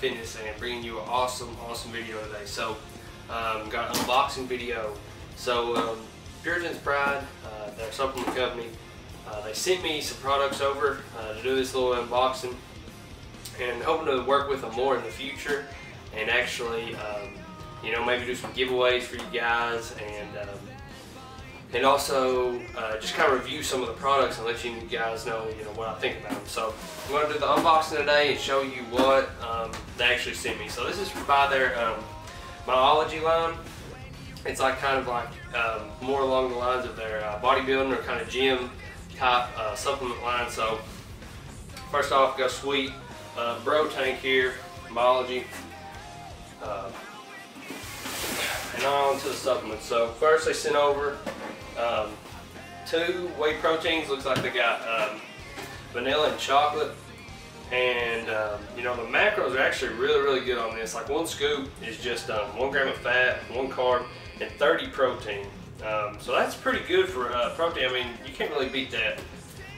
Fitness and bringing you an awesome, awesome video today. So, um, got an unboxing video. So, um, Puritan's Pride, uh, their supplement company, uh, they sent me some products over uh, to do this little unboxing and hoping to work with them more in the future and actually, um, you know, maybe do some giveaways for you guys and um, and also uh, just kind of review some of the products and let you guys know, you know, what I think about them. So I'm going to do the unboxing today and show you what um, they actually sent me. So this is by their um, Myology line. It's like kind of like um, more along the lines of their uh, bodybuilding or kind of gym type uh, supplement line. So first off, got sweet uh, bro tank here, Myology. Uh, and on to the supplements. So first they sent over um, two whey proteins. Looks like they got um, vanilla and chocolate. And um, you know the macros are actually really really good on this. Like one scoop is just um, one gram of fat, one carb, and 30 protein. Um, so that's pretty good for uh, protein. I mean you can't really beat that.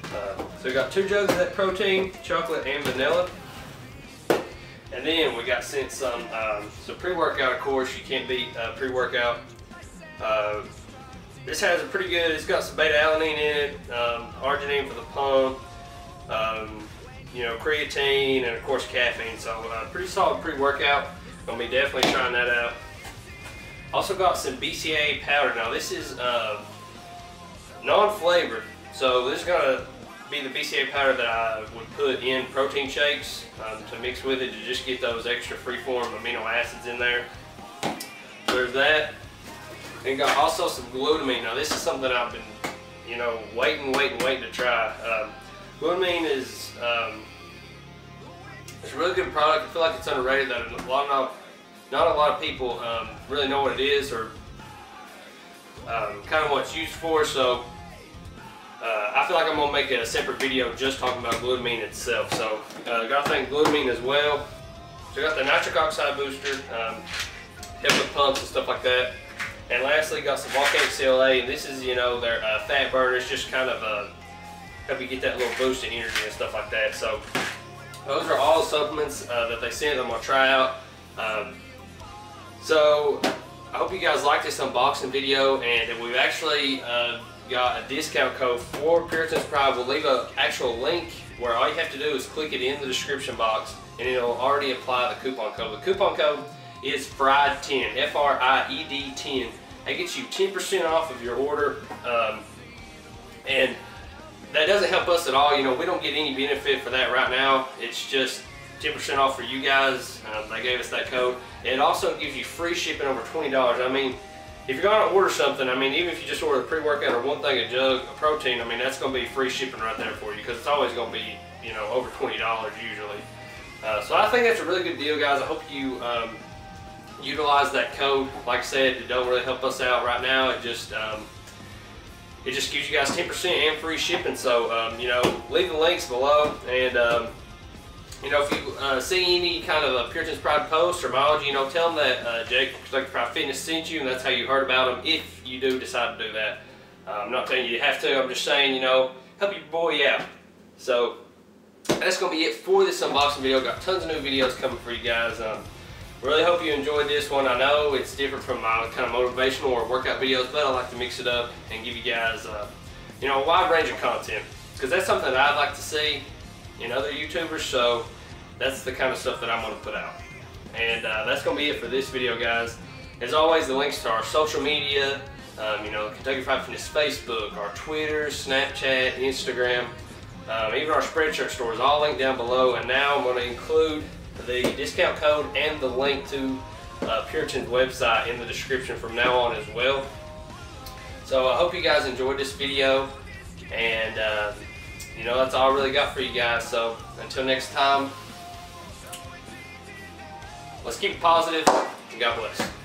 Uh, so we got two jugs of that protein, chocolate and vanilla. And then we got sent some um, some pre-workout. Of course, you can't beat uh, pre-workout. Uh, this has a pretty good, it's got some beta alanine in it, um, arginine for the pump, um, you know, creatine, and of course caffeine. So uh, pretty solid pre-workout. Gonna be definitely trying that out. Also got some BCA powder. Now this is uh, non-flavored, so this is gonna be the BCA powder that I would put in protein shakes um, to mix with it to just get those extra free-form amino acids in there. There's that. And got also some glutamine. Now this is something I've been, you know, waiting, waiting, waiting to try. Um, glutamine is um, it's a really good product. I feel like it's underrated. That a lot of not a lot of people um, really know what it is or um, kind of what it's used for. So uh, I feel like I'm gonna make a separate video just talking about glutamine itself. So uh, gotta thank glutamine as well. So I got the nitric oxide booster, um, with pumps and stuff like that. And lastly, got some volcanic CLA. And this is, you know, their uh, fat burners, just kind of uh, help you get that little boost in energy and stuff like that. So those are all supplements uh, that they sent. I'm gonna try out. Um, so I hope you guys like this unboxing video, and we've actually uh, got a discount code for Puritan's Pride. We'll leave an actual link where all you have to do is click it in the description box, and it'll already apply the coupon code. The coupon code is FRIED10, F-R-I-E-D 10. That gets you 10% off of your order. Um, and that doesn't help us at all. You know, we don't get any benefit for that right now. It's just 10% off for you guys. Uh, they gave us that code. It also gives you free shipping over $20. I mean, if you're gonna order something, I mean, even if you just order a pre-workout or one thing a jug of protein, I mean, that's gonna be free shipping right there for you because it's always gonna be, you know, over $20 usually. Uh, so I think that's a really good deal, guys. I hope you um, utilize that code. Like I said, it don't really help us out right now. It just um, it just gives you guys 10% and free shipping. So um, you know, leave the links below, and um, you know, if you uh, see any kind of a Puritan's Pride post or Myology, you know, tell them that uh, Jake Kentucky Fried Fitness sent you, and that's how you heard about them. If you do decide to do that, uh, I'm not telling you have to. I'm just saying, you know, help your boy out. So that's gonna be it for this unboxing video. Got tons of new videos coming for you guys. Um, Really hope you enjoyed this one. I know it's different from my kind of motivational or workout videos, but I like to mix it up and give you guys, uh, you know, a wide range of content. Because that's something that I'd like to see in other YouTubers, so that's the kind of stuff that I'm going to put out. And uh, that's going to be it for this video, guys. As always, the links to our social media, um, you know, Kentucky Fried Fitness Facebook, our Twitter, Snapchat, Instagram, um, even our Spreadshirt store is all linked down below. And now I'm going to include the discount code and the link to uh, Puritan's website in the description from now on as well. So I hope you guys enjoyed this video and uh, you know that's all I really got for you guys. So until next time, let's keep it positive and God bless.